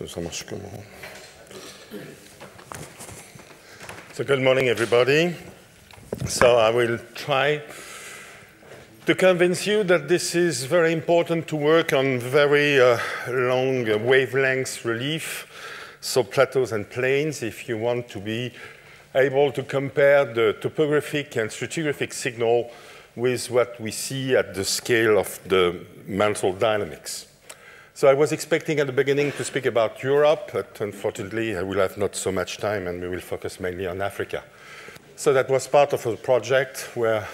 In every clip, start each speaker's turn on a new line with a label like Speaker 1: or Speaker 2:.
Speaker 1: Marche comment So good morning, everybody. So I will try to convince you that this is very important to work on very uh, long uh, wavelengths relief, so plateaus and plains, if you want to be able to compare the topographic and stratigraphic signal with what we see at the scale of the mantle dynamics. So I was expecting at the beginning to speak about Europe, but unfortunately I will have not so much time and we will focus mainly on Africa. So that was part of a project where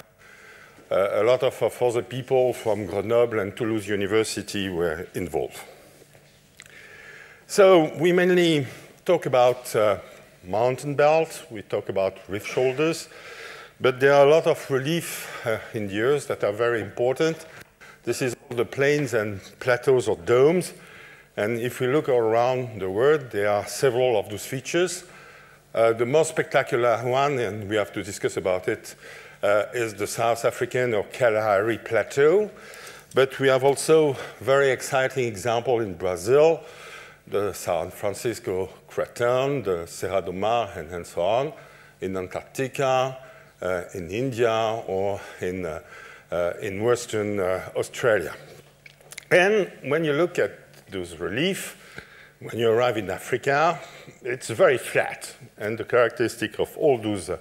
Speaker 1: uh, a lot of, of other people from Grenoble and Toulouse University were involved. So we mainly talk about uh, mountain belts, we talk about rift shoulders, but there are a lot of relief uh, in the earth that are very important. This is all the plains and plateaus or domes. And if we look around the world, there are several of those features. Uh, the most spectacular one, and we have to discuss about it, uh, is the South African or Kalahari Plateau. But we have also very exciting example in Brazil, the San Francisco Craton, the Serra do Mar, and, and so on, in Antarctica, uh, in India, or in, uh, in Western uh, Australia. And when you look at those relief, when you arrive in Africa, it's very flat. And the characteristic of all those uh,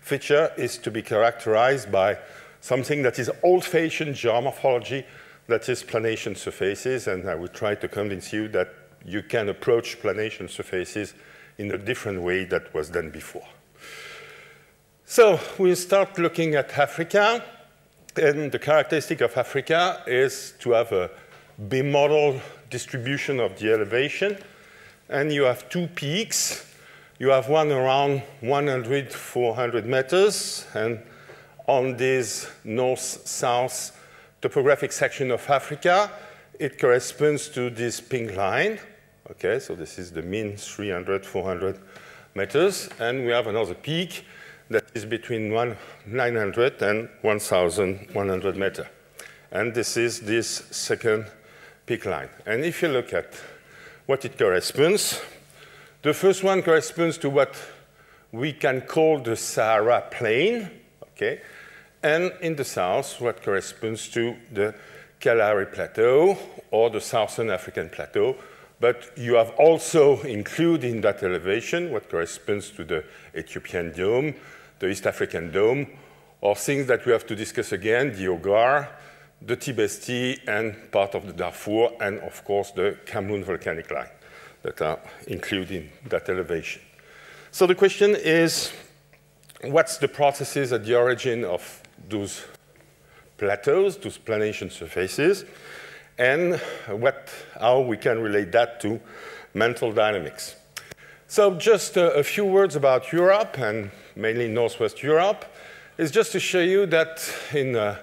Speaker 1: features is to be characterized by something that is old-fashioned geomorphology, that is planation surfaces, and I will try to convince you that you can approach planation surfaces in a different way that was done before. So we'll start looking at Africa, and the characteristic of Africa is to have a bimodal distribution of the elevation, and you have two peaks. You have one around 100, 400 meters, and on this north-south topographic section of Africa, it corresponds to this pink line. Okay, so this is the mean 300, 400 meters, and we have another peak that is between 900 and 1,100 meters. And this is this second peak line. And if you look at what it corresponds, the first one corresponds to what we can call the Sahara Plain, okay? And in the south, what corresponds to the Kalahari Plateau or the Southern African Plateau, but you have also included in that elevation what corresponds to the Ethiopian Dome, the East African Dome, or things that we have to discuss again, the Hoggar, the Tibesti, and part of the Darfur, and of course the Cameroon volcanic line that are included in that elevation. So the question is, what's the processes at the origin of those plateaus, those planation surfaces, and what, how we can relate that to mantle dynamics. So just a, a few words about Europe, and mainly Northwest Europe, is just to show you that in, uh,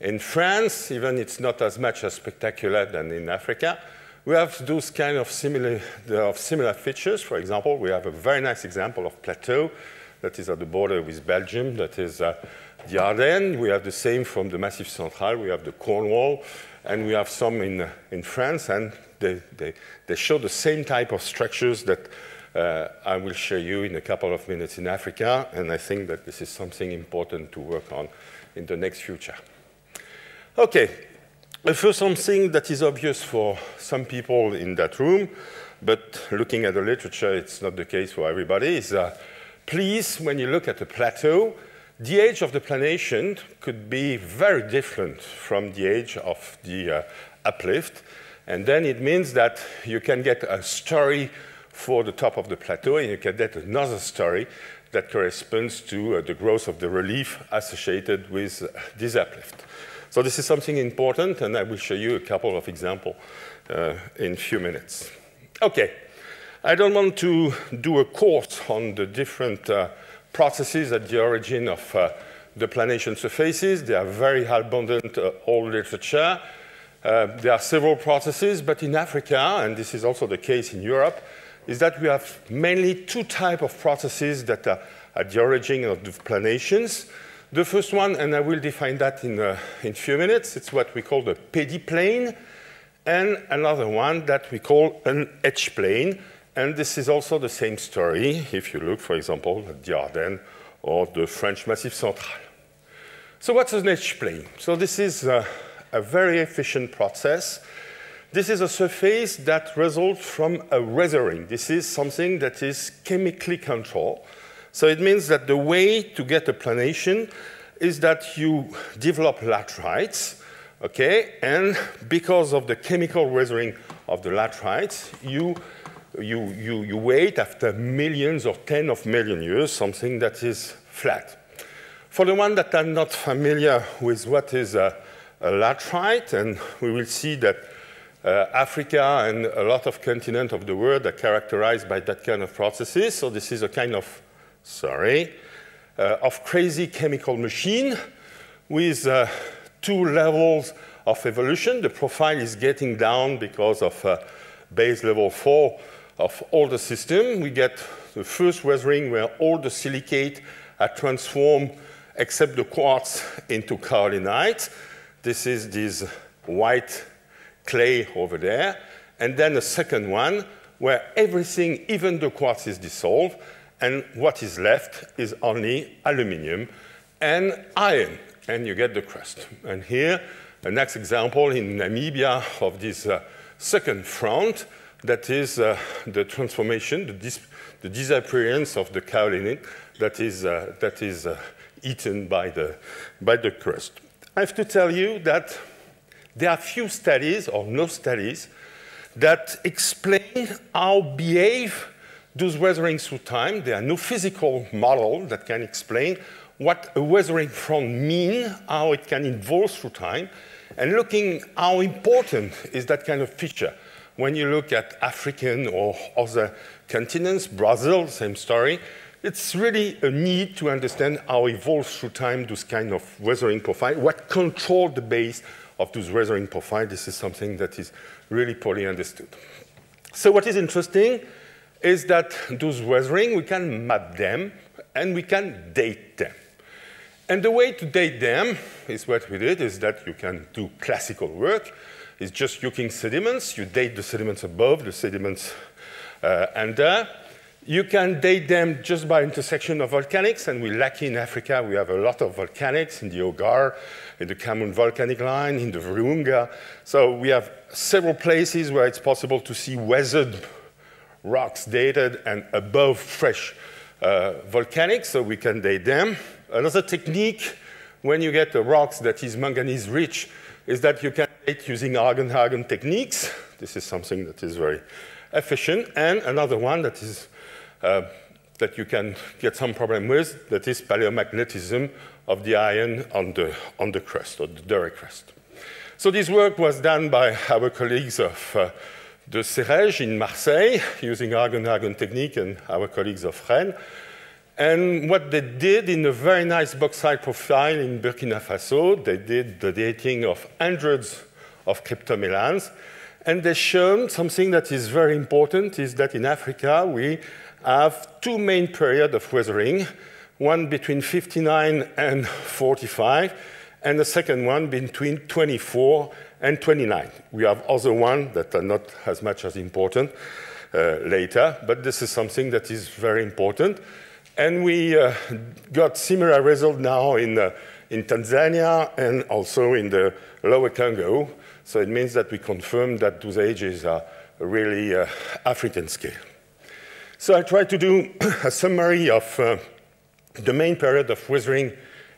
Speaker 1: in France, even it's not as much as spectacular than in Africa, we have those kind of similar, of similar features. For example, we have a very nice example of plateau that is at the border with Belgium, that is uh, the Ardennes. We have the same from the Massif Central. We have the Cornwall, and we have some in, uh, in France, and they, they, they show the same type of structures that uh, I will show you in a couple of minutes in Africa, and I think that this is something important to work on in the next future. Okay, first something that is obvious for some people in that room, but looking at the literature, it's not the case for everybody, is uh, please, when you look at a plateau, the age of the planation could be very different from the age of the uh, uplift. And then it means that you can get a story for the top of the plateau, and you can get another story that corresponds to uh, the growth of the relief associated with uh, this uplift. So this is something important, and I will show you a couple of examples uh, in a few minutes. Okay, I don't want to do a course on the different uh, processes at the origin of uh, the planation surfaces. They are very abundant uh, old literature. Uh, there are several processes, but in Africa, and this is also the case in Europe, is that we have mainly two types of processes that are at the origin of the planations. The first one, and I will define that in a, in few minutes, it's what we call the pediplane. and another one that we call an etchplain. And this is also the same story if you look, for example, at the Ardennes or the French Massif Central. So what's an etchplain? So this is a, a very efficient process. This is a surface that results from a weathering. This is something that is chemically controlled. So it means that the way to get a planation is that you develop laterites, okay, and because of the chemical weathering of the laterites, you, you, you, you wait after millions or tens of million years something that is flat. For the one that are not familiar with what is a, a laterite, and we will see that Africa and a lot of continents of the world are characterized by that kind of processes. So this is a kind of, sorry, uh, of crazy chemical machine with uh, two levels of evolution. The profile is getting down because of uh, base level fall of all the system. We get the first weathering where all the silicate are transformed except the quartz into kaolinite. This is this white clay over there. And then a second one where everything, even the quartz, is dissolved, and what is left is only aluminium and iron, and you get the crust. And here, the next example in Namibia of this uh, second front, that is uh, the transformation, the, dis the, disappearance of the kaolinite that is, uh, that is uh, eaten by the, by the crust. I have to tell you that there are few studies or no studies that explain how behave those weathering through time. There are no physical model that can explain what a weathering front mean, how it can evolve through time, and looking how important is that kind of feature. When you look at African or other continents, Brazil, same story, it's really a need to understand how evolves through time those kind of weathering profile, what control the base of those weathering profile. This is something that is really poorly understood. So what is interesting is that those weathering, we can map them and we can date them. And the way to date them is what we did, is that you can do classical work. It's just looking sediments. You date the sediments above, the sediments uh, under. You can date them just by intersection of volcanics, and we're lucky in Africa. We have a lot of volcanics in the Hoggar, in the Cameroon volcanic line, in the Virunga. So we have several places where it's possible to see weathered rocks dated and above fresh uh, volcanics, so we can date them. Another technique when you get a rocks that is manganese rich is that you can date using argon-argon techniques. This is something that is very efficient. And another one that is uh, that you can get some problem with, that is paleomagnetism of the iron on the, on the crust, or the duricrust. So this work was done by our colleagues of uh, de CEREGE in Marseille using argon-argon technique and our colleagues of Rennes. And what they did in a very nice bauxite profile in Burkina Faso, they did the dating of hundreds of cryptomelanes, And they showed something that is very important, is that in Africa we have two main periods of weathering, one between 59 and 45, and the second one between 24 and 29. We have other ones that are not as much as important uh, later, but this is something that is very important. And we uh, got similar result now in, uh, in Tanzania and also in the lower Congo. So it means that we confirm that those ages are really uh, African scale. So I tried to do a summary of uh, the main period of weathering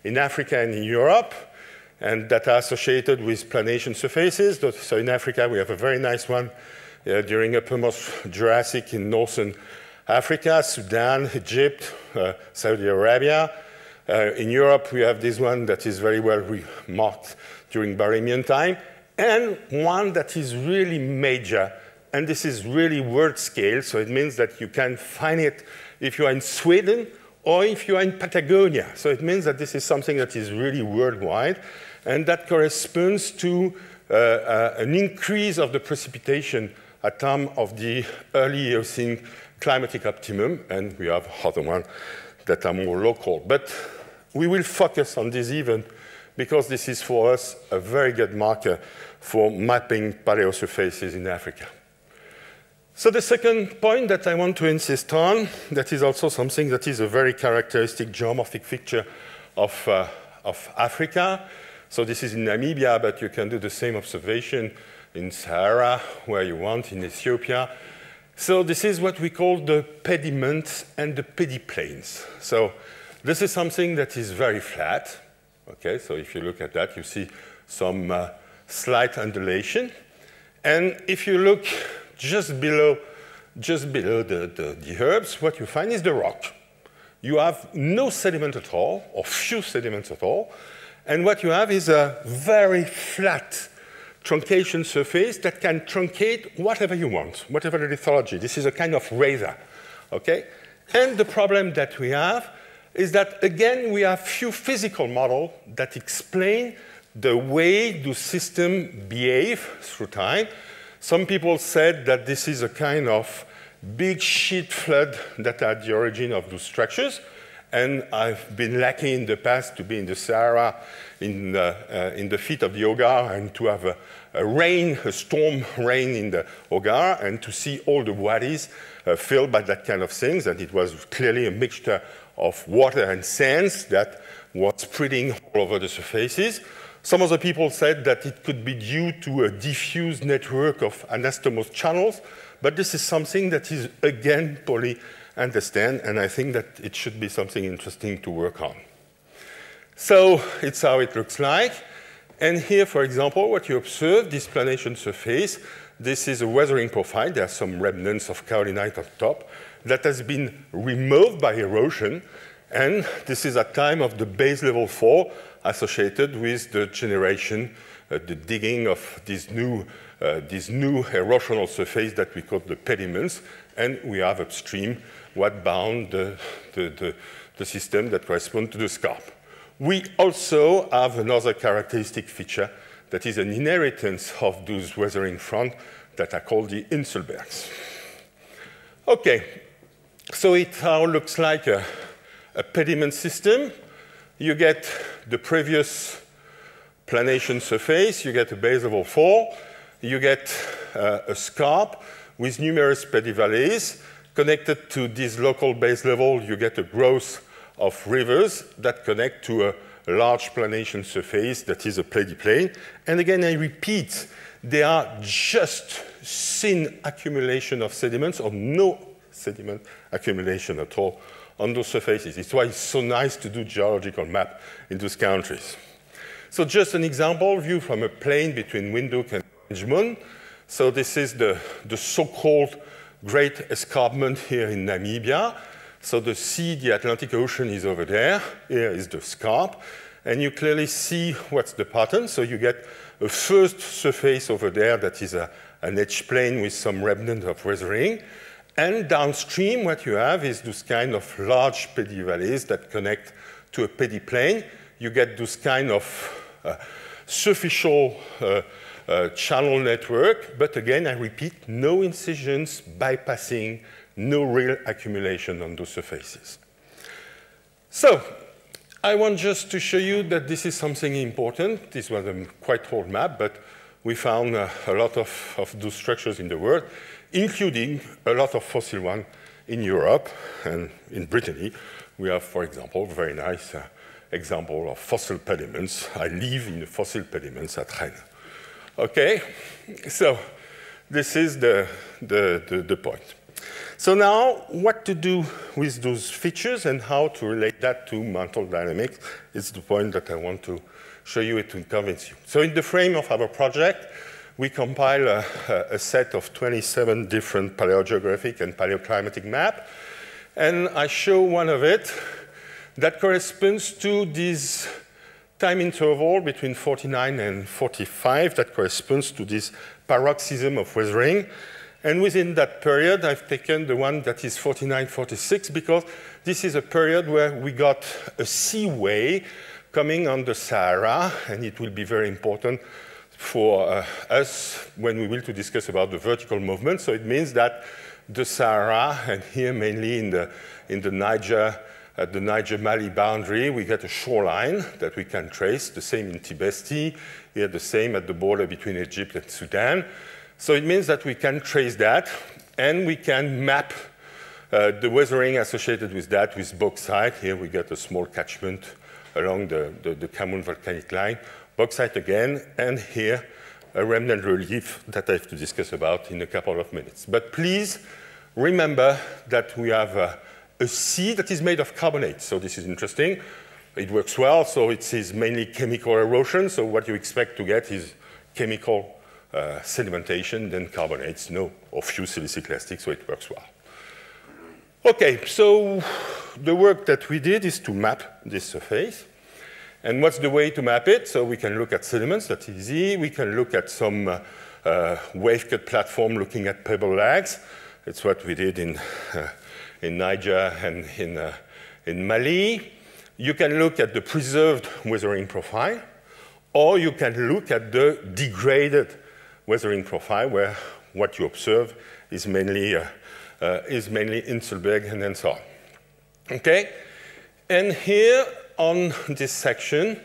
Speaker 1: in Africa and in Europe and that are associated with planation surfaces. So in Africa, we have a very nice one uh, during Uppermost Jurassic in northern Africa, Sudan, Egypt, uh, Saudi Arabia. Uh, in Europe, we have this one that is very well marked during Barremian time, and one that is really major, and this is really world scale, so it means that you can find it if you are in Sweden or if you are in Patagonia. So it means that this is something that is really worldwide and that corresponds to uh, uh, an increase of the precipitation at time of the early Eocene climatic optimum, and we have other ones that are more local. But we will focus on this event because this is for us a very good marker for mapping paleosurfaces in Africa. So the second point that I want to insist on, that is also something that is a very characteristic geomorphic feature of, uh, of Africa. So this is in Namibia, but you can do the same observation in Sahara, where you want, in Ethiopia. So this is what we call the pediments and the pediplanes. So this is something that is very flat. Okay, so if you look at that, you see some uh, slight undulation. And if you look just below, just below the, the, the herbs, what you find is the rock. You have no sediment at all, or few sediments at all, and what you have is a very flat truncation surface that can truncate whatever you want, whatever the lithology. This is a kind of razor, okay? And the problem that we have is that, again, we have few physical models that explain the way the system behave through time. Some people said that this is a kind of big sheet flood that are the origin of those structures. And I've been lucky in the past to be in the Sahara, in the, uh, in the feet of the Hoggar, and to have a, a, rain, a storm rain in the Hoggar, and to see all the wadis uh, filled by that kind of things. And it was clearly a mixture of water and sands that was spreading all over the surfaces. Some other people said that it could be due to a diffuse network of anastomose channels, but this is something that is, again, poorly understand, and I think that it should be something interesting to work on. So it's how it looks like. And here, for example, what you observe, this planation surface, this is a weathering profile. There are some remnants of kaolinite on top that has been removed by erosion, and this is at time of the base level fall associated with the generation, uh, the digging of this new, uh, this new erosional surface that we call the pediments, and we have upstream what bound the, the, the, the system that corresponds to the scarp. We also have another characteristic feature that is an inheritance of those weathering front that are called the Inselbergs. Okay, so it now looks like a, a pediment system you get the previous planation surface, you get a base level fall, you get uh, a scarp with numerous pedivalleys. Connected to this local base level, you get a growth of rivers that connect to a large planation surface that is a plain. And again, I repeat, they are just thin accumulation of sediments or no sediment accumulation at all on those surfaces. It's why it's so nice to do geological map in those countries. So just an example view from a plane between Windhoek and Moon. So this is the, the so-called Great Escarpment here in Namibia. So the sea, the Atlantic Ocean is over there. Here is the scarp. And you clearly see what's the pattern. So you get a first surface over there that is a, an etchplain with some remnant of weathering. And downstream, what you have is this kind of large pedivalleys that connect to a pediplane. You get this kind of uh, superficial uh, uh, channel network, but again, I repeat, no incisions bypassing, no real accumulation on those surfaces. So, I want just to show you that this is something important. This was a quite old map, but we found uh, a lot of, of those structures in the world including a lot of fossil ones in Europe and in Brittany. We have, for example, a very nice uh, example of fossil pediments. I live in the fossil pediments at Rennes. Okay, so this is the, the, the, the point. So now, what to do with those features and how to relate that to mantle dynamics is the point that I want to show you to convince you. So in the frame of our project, we compile a, a, set of 27 different paleogeographic and paleoclimatic maps. And I show one of it that corresponds to this time interval between 49 and 45 that corresponds to this paroxysm of weathering. And within that period, I've taken the one that is 49-46 because this is a period where we got a seaway coming on the Sahara, and it will be very important for uh, us when we will to discuss about the vertical movement. So it means that the Sahara, and here mainly in the, in the Niger at the Niger-Mali boundary, we get a shoreline that we can trace, the same in Tibesti, here the same at the border between Egypt and Sudan. So it means that we can trace that, and we can map uh, the weathering associated with that with bauxite. Here we get a small catchment along the, the, the Kamoun volcanic line. Bauxite again, and here a remnant relief that I have to discuss about in a couple of minutes. But please remember that we have a, sea that is made of carbonate. So this is interesting. It works well, so it is mainly chemical erosion. So what you expect to get is chemical uh, sedimentation, then carbonates, no, or few siliciclastic, so it works well. Okay, so the work that we did is to map this surface. And what's the way to map it? So we can look at sediments, that's easy. We can look at some uh, uh, wave cut platform looking at pebble lags. It's what we did in, uh, in Niger and in, uh, in Mali. You can look at the preserved weathering profile, or you can look at the degraded weathering profile, where what you observe is mainly, uh, uh, is mainly Inselberg and then so on. Okay? And here on this section,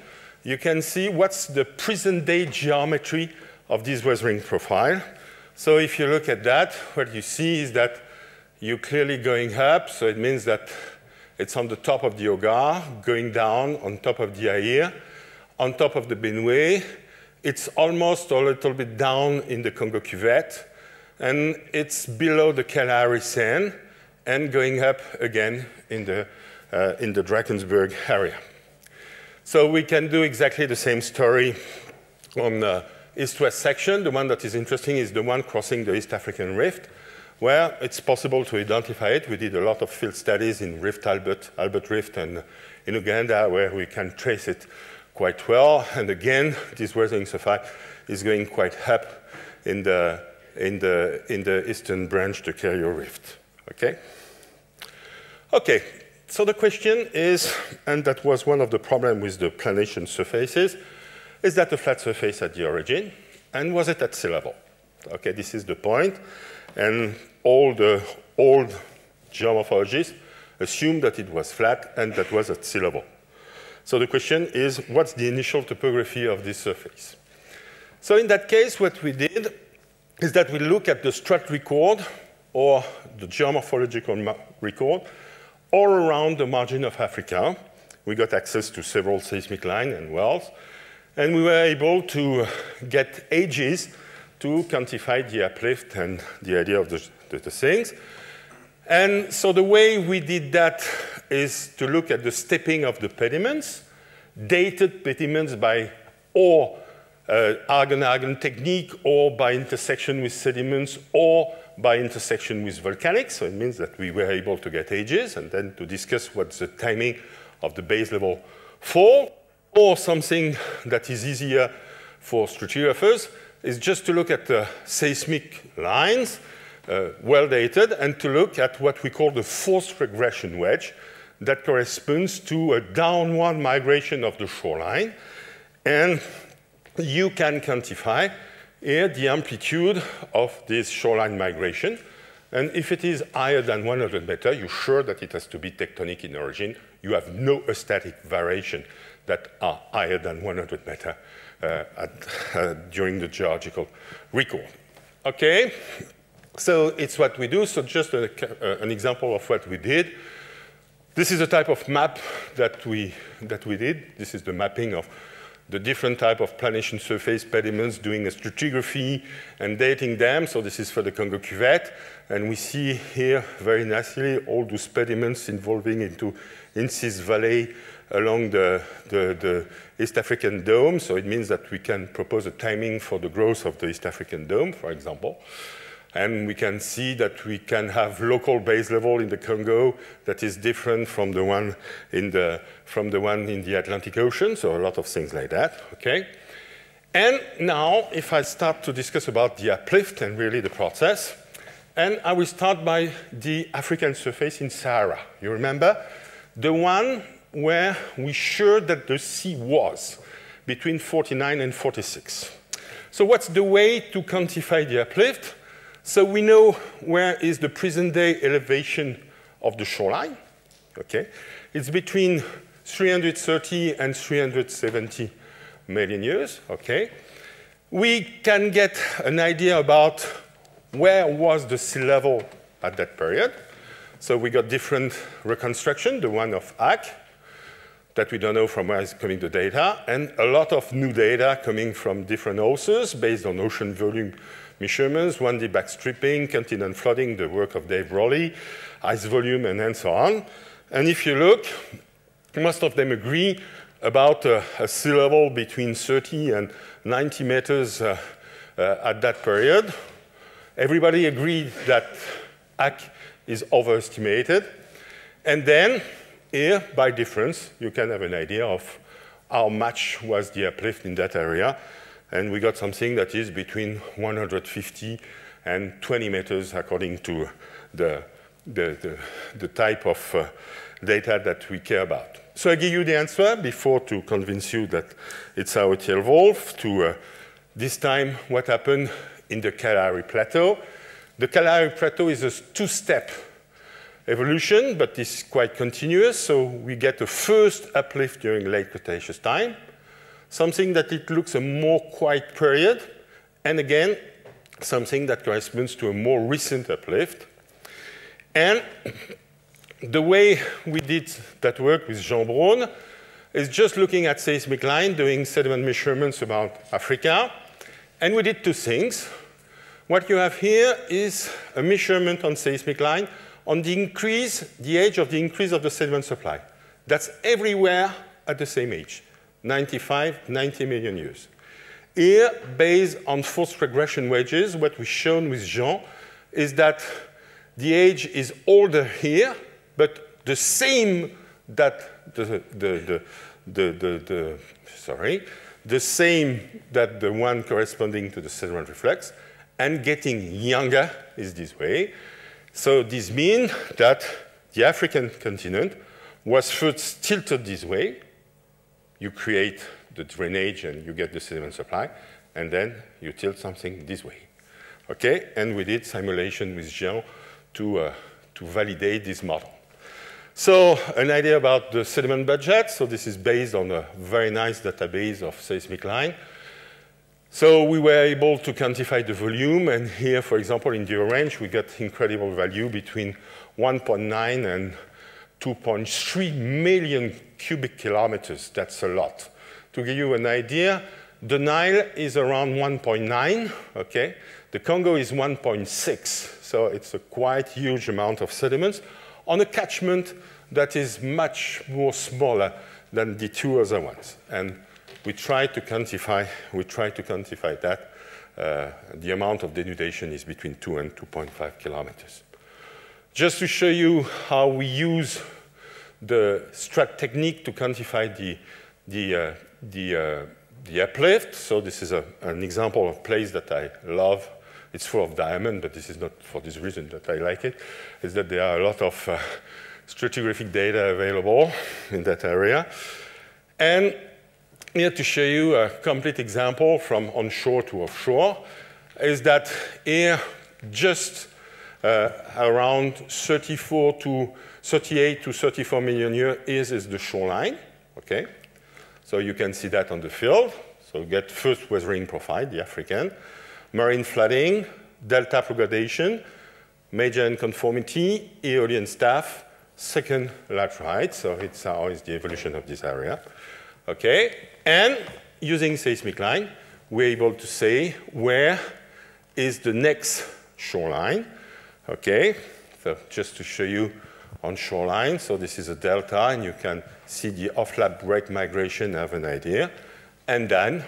Speaker 1: you can see what's the present-day geometry of this weathering profile. So if you look at that, what you see is that you're clearly going up, so it means that it's on the top of the Hoggar, going down on top of the Aïr, on top of the Benoué. It's almost a little bit down in the Congo cuvette, and it's below the Kalahari Seine, and going up again in the Uh, in the Drakensberg area. So we can do exactly the same story on the east-west section. The one that is interesting is the one crossing the East African Rift, where it's possible to identify it. We did a lot of field studies in Rift Albert, Albert Rift, and in Uganda, where we can trace it quite well. And again, this weathering surface is going quite up in the, in the, in the eastern branch, the Kerio Rift. Okay? Okay, so the question is, and that was one of the problems with the planation surfaces, is that a flat surface at the origin, and was it at sea level? Okay, this is the point. point, and all the old geomorphologists assumed that it was flat and that was at sea level. So the question is, what's the initial topography of this surface? So in that case, what we did is that we look at the strat record or the geomorphological record all around the margin of Africa. We got access to several seismic lines and wells, and we were able to get ages to quantify the uplift and the idea of the, the, the things. And so the way we did that is to look at the stepping of the pediments, dated pediments by or uh, argon-argon technique or by intersection with sediments or by intersection with volcanics. So it means that we were able to get ages and then to discuss what's the timing of the base level fall, or something that is easier for stratigraphers is just to look at the seismic lines, uh, well dated, and to look at what we call the forced regression wedge that corresponds to a downward migration of the shoreline. And you can quantify here the amplitude of this shoreline migration. And if it is higher than 100 meters, you're sure that it has to be tectonic in origin. You have no static variation that are higher than 100 meters uh, uh, during the geological record. Okay, so it's what we do. So just a, uh, an example of what we did. This is a type of map that we, that we did. This is the mapping of the different type of planation surface pediments, doing a stratigraphy and dating them. So this is for the Congo cuvette. And we see here very nicely all those pediments involving into incised valley along the, the, the, East African dome. So it means that we can propose a timing for the growth of the East African dome, for example. And we can see that we can have local base level in the Congo that is different from the one in the, from the, one in the Atlantic Ocean, so a lot of things like that, okay? And now, if I start to discuss about the uplift and really the process, and I will start by the African surface in Sahara. You remember? The one where we sure that the sea was between 49 and 46. So what's the way to quantify the uplift? So we know where is the present day elevation of the shoreline. Okay? It's between 330 and 370 million years. Okay? We can get an idea about where was the sea level at that period. So we got different reconstruction, the one of Haq, that we don't know from where is coming the data, and a lot of new data coming from different sources based on ocean volume measurements, 1D backstripping, continent flooding, the work of Dave Rowley, ice volume, and, and so on. And if you look, most of them agree about uh, a sea level between 30 and 90 meters uh, uh, at that period. Everybody agreed that Haq is overestimated. And then here, by difference, you can have an idea of how much was the uplift in that area. And we got something that is between 150 and 20 meters according to the, the, the, the type of uh, data that we care about. So I give you the answer before to convince you that it's how it evolved to uh, this time what happened in the Kalahari Plateau. The Kalahari Plateau is a two-step evolution, but it's quite continuous. So we get a first uplift during late Cretaceous time, something that it looks a more quiet period, and again, something that corresponds to a more recent uplift. And the way we did that work with Jean Braun is just looking at seismic line, doing sediment measurements about Africa, and we did two things. What you have here is a measurement on seismic line on the increase, the age of the increase of the sediment supply. That's everywhere at the same age, 95, 90 million years. Here, based on forced regression wedges, what we've shown with Jean is that the age is older here, but the same that the, the, the, the, the, the sorry, the same that the one corresponding to the sediment reflex, and getting younger is this way. So this means that the African continent was first tilted this way. You create the drainage and you get the sediment supply, and then you tilt something this way. Okay, and we did simulation with Jean to, uh, to validate this model. So an idea about the sediment budget. So this is based on a very nice database of seismic line. So we were able to quantify the volume, and here, for example, in the orange, we get incredible value between 1.9 and 2.3 million cubic kilometers. That's a lot. To give you an idea, the Nile is around 1.9, okay? The Congo is 1.6, so it's a quite huge amount of sediments on a catchment that is much more smaller than the two other ones. And we try to quantify, we try to quantify that. Uh, the amount of denudation is between 2 and 2.5 kilometers. Just to show you how we use the strat technique to quantify the, the, uh, the, uh, the uplift. So this is a, an example of place that I love. It's full of diamond, but this is not for this reason that I like it. Is that there are a lot of uh, stratigraphic data available in that area. And here to show you a complete example from onshore to offshore is that here just Uh, around 34 to 38 to 34 million years is the shoreline, okay? So you can see that on the field. So get first weathering profile, the African, marine flooding, delta progradation, major unconformity, aeolian staff, second laterite, so it's uh, how is the evolution of this area. Okay, and using seismic line, we're able to say where is the next shoreline. Okay, so just to show you on shoreline, so this is a delta, and you can see the offlap break migration, have an idea. And then,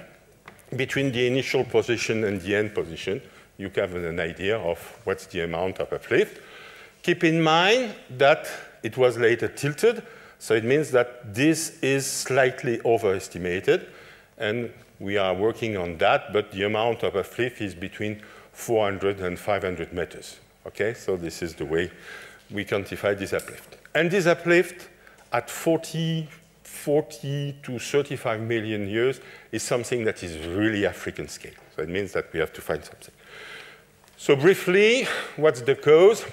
Speaker 1: between the initial position and the end position, you have an idea of what's the amount of uplift. Keep in mind that it was later tilted, so it means that this is slightly overestimated, and we are working on that, but the amount of uplift is between 400 and 500 meters. Okay, so this is the way we quantify this uplift. And this uplift at 40, 40 to 35 million years is something that is really African scale. So it means that we have to find something. So briefly, what's the cause?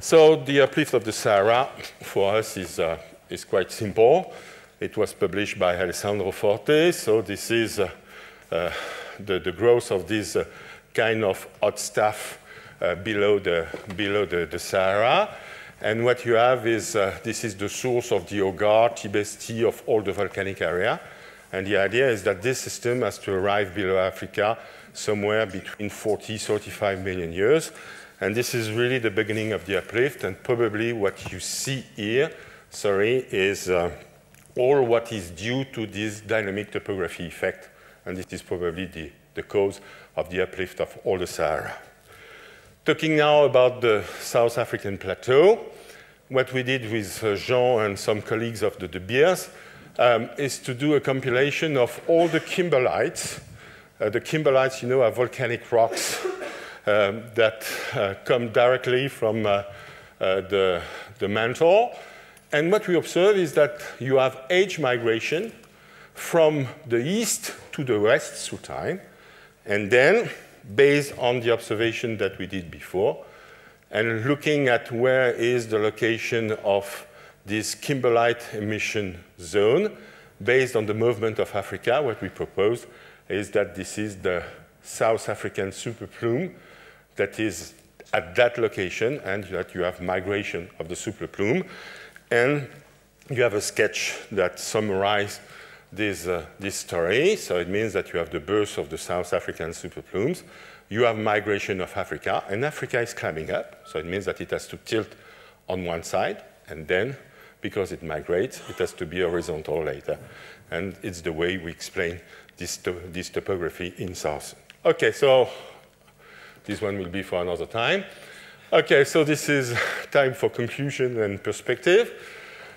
Speaker 1: So the uplift of the Sahara for us is, uh, is quite simple. It was published by Alessandro Forte. So this is uh, uh, the, the growth of this uh, kind of hot stuff below, the, below the, the Sahara. And what you have is, uh, this is the source of the Hoggar, Tibesti, of all the volcanic area. And the idea is that this system has to arrive below Africa somewhere between 40, 35 million years. And this is really the beginning of the uplift. And probably what you see here, sorry, is uh, all what is due to this dynamic topography effect. And this is probably the, the cause of the uplift of all the Sahara. Talking now about the South African plateau, what we did with uh, Jean and some colleagues of the De Beers um, is to do a compilation of all the kimberlites. Uh, the kimberlites, you know, are volcanic rocks um, that uh, come directly from uh, uh, the, the mantle. And what we observe is that you have age migration from the east to the west through time, and then based on the observation that we did before, and looking at where is the location of this kimberlite emission zone, based on the movement of Africa, what we propose is that this is the South African superplume that is at that location, and that you have migration of the superplume. And you have a sketch that summarizes this, uh, this story. So it means that you have the birth of the South African superplumes. You have migration of Africa, and Africa is climbing up. So it means that it has to tilt on one side, and then, because it migrates, it has to be horizontal later. And it's the way we explain this, to this topography in South. Okay, so this one will be for another time. Okay, so this is time for conclusion and perspective.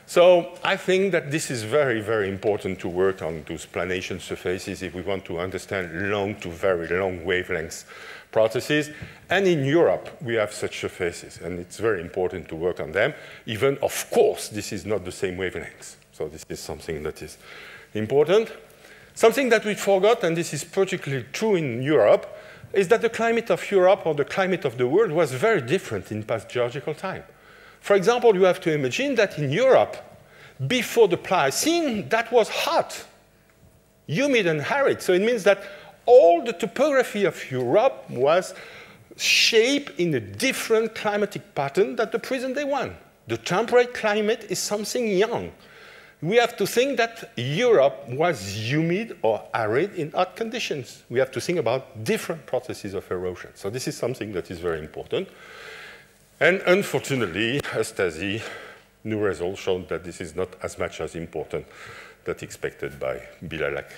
Speaker 1: So I think that this is very, very important to work on those planation surfaces if we want to understand long to very long wavelengths processes. And in Europe, we have such surfaces, and it's very important to work on them, even, of course, this is not the same wavelengths. So this is something that is important. Something that we forgot, and this is particularly true in Europe, is that the climate of Europe or the climate of the world was very different in past geological time. For example, you have to imagine that in Europe, before the Pliocene, that was hot, humid and arid. So it means that all the topography of Europe was shaped in a different climatic pattern than the present day one. The temperate climate is something young. We have to think that Europe was humid or arid in hot conditions. We have to think about different processes of erosion. So this is something that is very important. And unfortunately, eustasy, new results showed that this is not as much as important that expected by Bilal Haq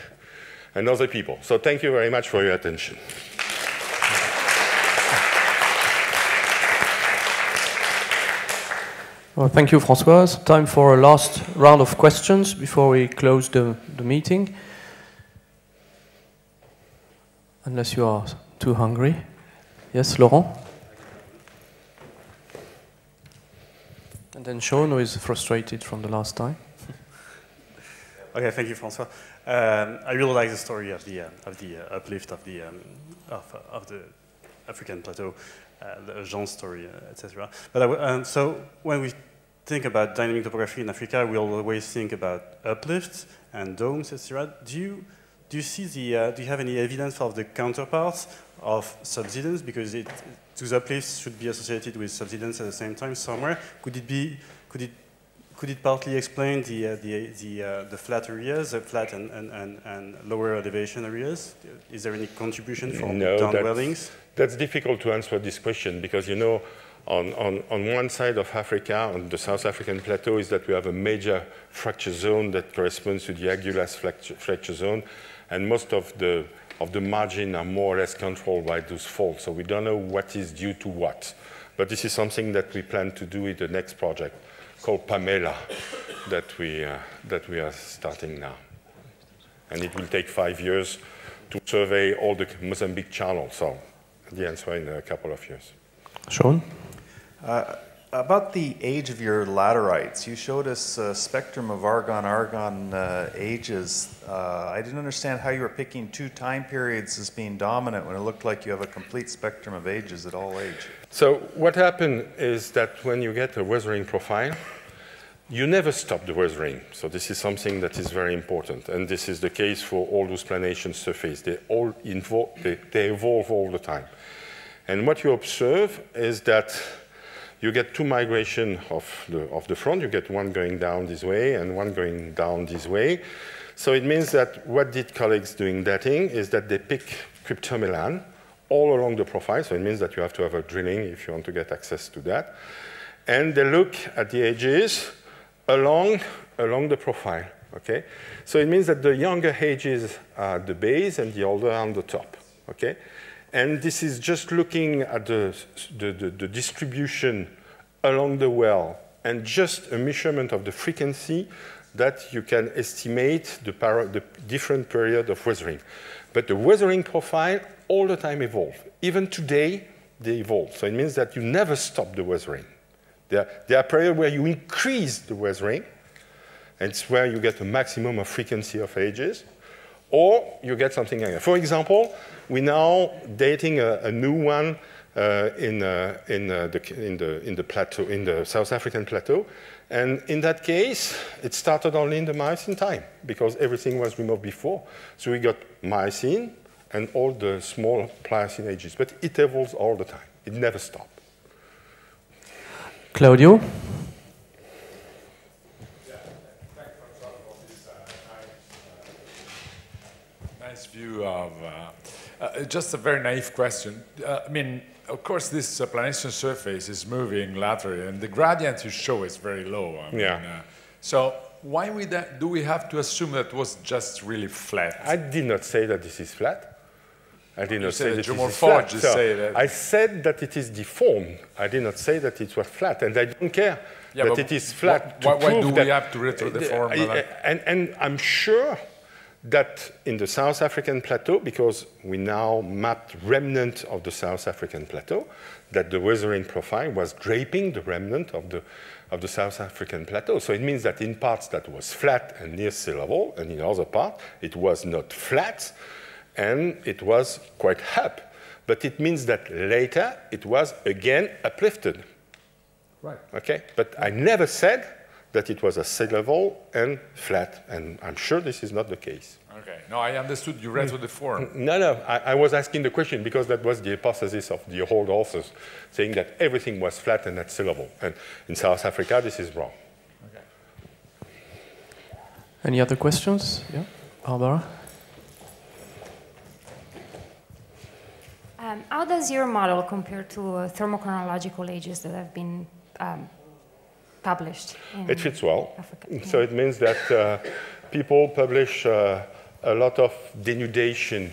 Speaker 1: and other people. So thank you very much for your attention.
Speaker 2: Well, thank you, François. Time for a last round of questions before we close the, the meeting. Unless you are too hungry. Yes, Laurent? And then Sean, who is frustrated from the last time.
Speaker 3: okay, thank you, François. Um, I really like the story of the uh, of the uh, uplift of the um, of, uh, of the African plateau, uh, the Jean story, uh, etc. But um, so when we think about dynamic topography in Africa, we always think about uplifts and domes, etc. Do you do you see the uh, do you have any evidence of the counterparts of subsidence because it, those uplifts should be associated with subsidence at the same time somewhere. Could it be, could it, could it partly explain the, uh, the, the, uh, the flat areas, the flat and, and, and, and, lower elevation areas? Is there any contribution from
Speaker 1: no,
Speaker 3: downwellings?
Speaker 1: That's, that's difficult to answer this question because, you know, on, on, on, one side of Africa, on the South African plateau, is that we have a major fracture zone that corresponds to the Agulhas fracture, fracture zone, and most of the of the margin are more or less controlled by those faults. So we don't know what is due to what. But this is something that we plan to do in the next project called Pamela that we, uh, that we are starting now. And it will take five years to survey all the Mozambique channel. So the answer in a couple of years.
Speaker 2: Sean?
Speaker 4: Uh, about the age of your laterites, you showed us a spectrum of argon-argon uh, ages. Uh, I didn't understand how you were picking two time periods as being dominant when it looked like you have a complete spectrum of ages at all age.
Speaker 1: So what happened is that when you get a weathering profile, you never stop the weathering. So this is something that is very important. And this is the case for all those planation surfaces. They all they, they evolve all the time. And what you observe is that you get two migration of the, of the front. You get one going down this way and one going down this way. So it means that what did colleagues doing dating is that they pick cryptomelane all along the profile. So it means that you have to have a drilling if you want to get access to that. And they look at the edges along, along the profile, okay? So it means that the younger ages are the base and the older are on the top, okay? And this is just looking at the, the, the, the distribution along the well and just a measurement of the frequency that you can estimate the, the, different period of weathering. But the weathering profile all the time evolve. Even today, they evolve. So it means that you never stop the weathering. There, there are periods where you increase the weathering, and it's where you get a maximum of frequency of ages, or you get something like that. For example, we're now dating a, a new one uh, in, uh, in, uh, the, in, the, in the plateau, in the South African plateau. And in that case, it started only in the Miocene time because everything was removed before. So we got Miocene and all the small Pliocene ages, but it evolves all the time. It never stops.
Speaker 2: Claudio?
Speaker 5: Nice view of, uh, just a very naive question. Uh, I mean, of course, this uh, planation surface is moving laterally, and the gradient you show is very low. I mean,
Speaker 1: yeah.
Speaker 5: Uh, so why we do we have to assume that it was just really flat?
Speaker 1: I did not say that this is flat. I did not say that,
Speaker 5: that
Speaker 1: it is flat. So
Speaker 5: say that.
Speaker 1: I said that it is deformed. I did not say that it was flat, and I don't care yeah, that it is flat.
Speaker 5: Why, why do
Speaker 1: we
Speaker 5: have to retro-deform?
Speaker 1: And, and I'm sure that in the South African plateau, because we now mapped remnant of the South African plateau, that the weathering profile was draping the remnant of the, of the South African plateau. So it means that in parts that was flat and near sea level, and in other parts it was not flat, and it was quite up. But it means that later it was again uplifted.
Speaker 5: Right.
Speaker 1: Okay? But I never said that it was a sea level and flat, and I'm sure this is not the case.
Speaker 5: Okay. No, I understood you retro-deform.
Speaker 1: No, no, I, I, was asking the question because that was the hypothesis of the old authors, saying that everything was flat and at sea level. And in South Africa, this is wrong. Okay.
Speaker 2: Any other questions? Yeah, Barbara?
Speaker 6: Um, how does your model compare to uh, thermochronological ages that have been um, published?
Speaker 1: it fits well. Africa. So it means that uh, people publish uh, a lot of denudation.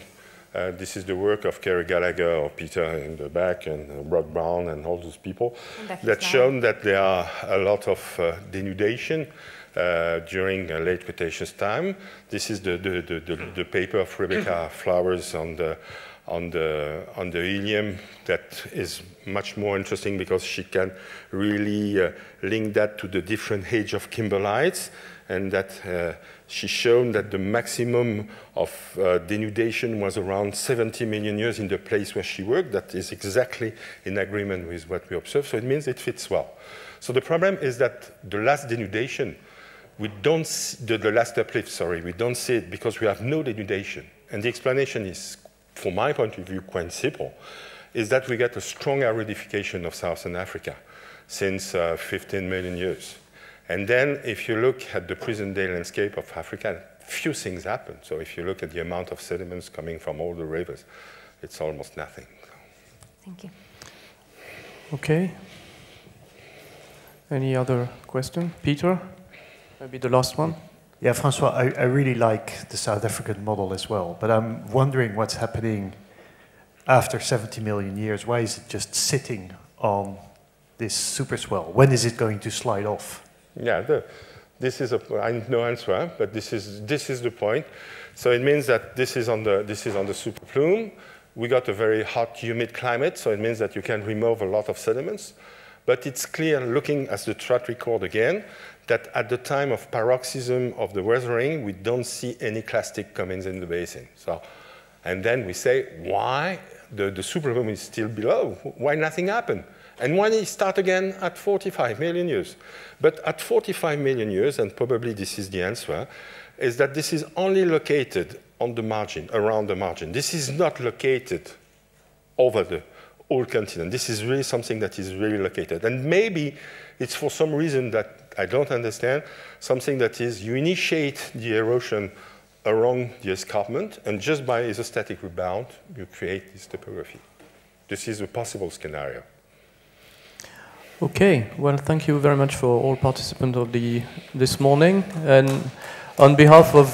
Speaker 1: Uh, this is the work of Kerry Gallagher or Peter in the back and uh, Brock Brown and all those people that shown that there are a lot of uh, denudation uh, during late Cretaceous time. This is the, the, the, the, paper of Rebecca Flowers on the on the, on the helium that is much more interesting because she can really uh, link that to the different age of kimberlites and that uh, she's shown that the maximum of uh, denudation was around 70 million years in the place where she worked. That is exactly in agreement with what we observe, so it means it fits well. So the problem is that the last denudation, we don't see, the, the last uplift, sorry, we don't see it because we have no denudation. And the explanation is from my point of view, quite simple, is that we get a strong aridification of Southern Africa since uh, 15 million years. And then if you look at the present-day landscape of Africa, few things happen. So if you look at the amount of sediments coming from all the rivers, it's almost nothing.
Speaker 6: Thank you.
Speaker 2: Okay. Any other question? Peter? Maybe the last one?
Speaker 7: Yeah, Francois, I, I really like the South African model as well, but I'm wondering what's happening after 70 million years. Why is it just sitting on this super swell? When is it going to slide off?
Speaker 1: Yeah, the, this is a, I no answer, but this is, this is the point. So it means that this is on the, this is on the super plume. We got a very hot, humid climate, so it means that you can remove a lot of sediments. But it's clear, looking at the track record again, that at the time of paroxysm of the weathering, we don't see any clastic comings in the basin. So, and then we say, why the, the super plume is still below, why nothing happened? And when it start again at 45 million years. But at 45 million years, and probably this is the answer, is that this is only located on the margin, around the margin. This is not located over the whole continent. This is really something that is really located. And maybe it's for some reason that I don't understand, something that is you initiate the erosion around the escarpment, and just by isostatic rebound, you create this topography. This is a possible scenario.
Speaker 2: Okay, well, thank you very much for all participants of the this morning, and on behalf of